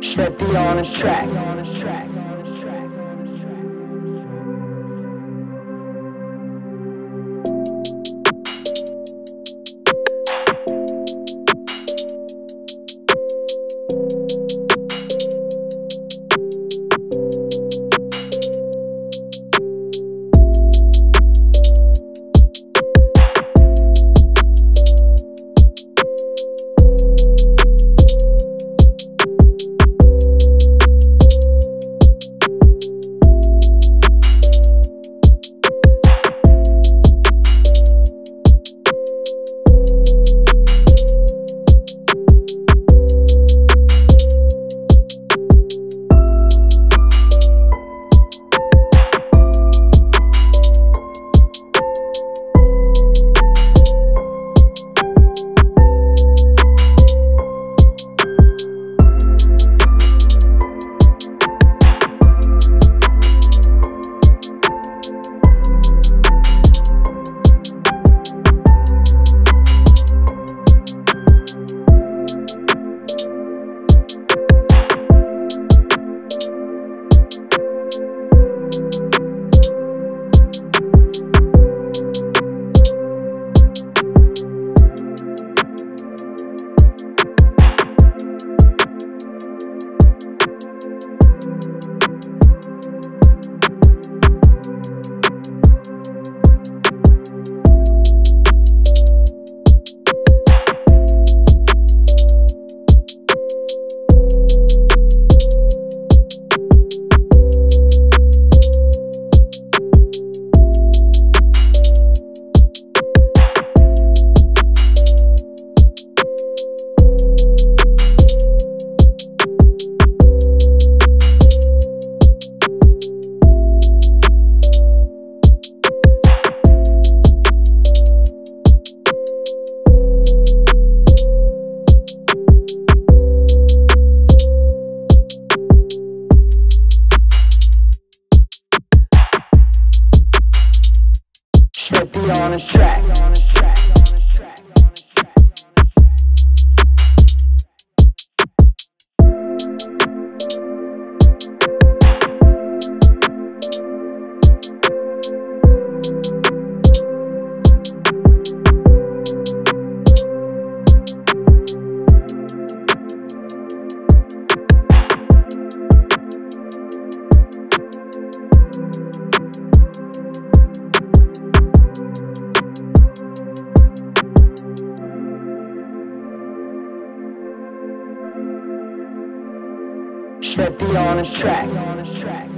Trippy on the track. On the track. Trippy on the track.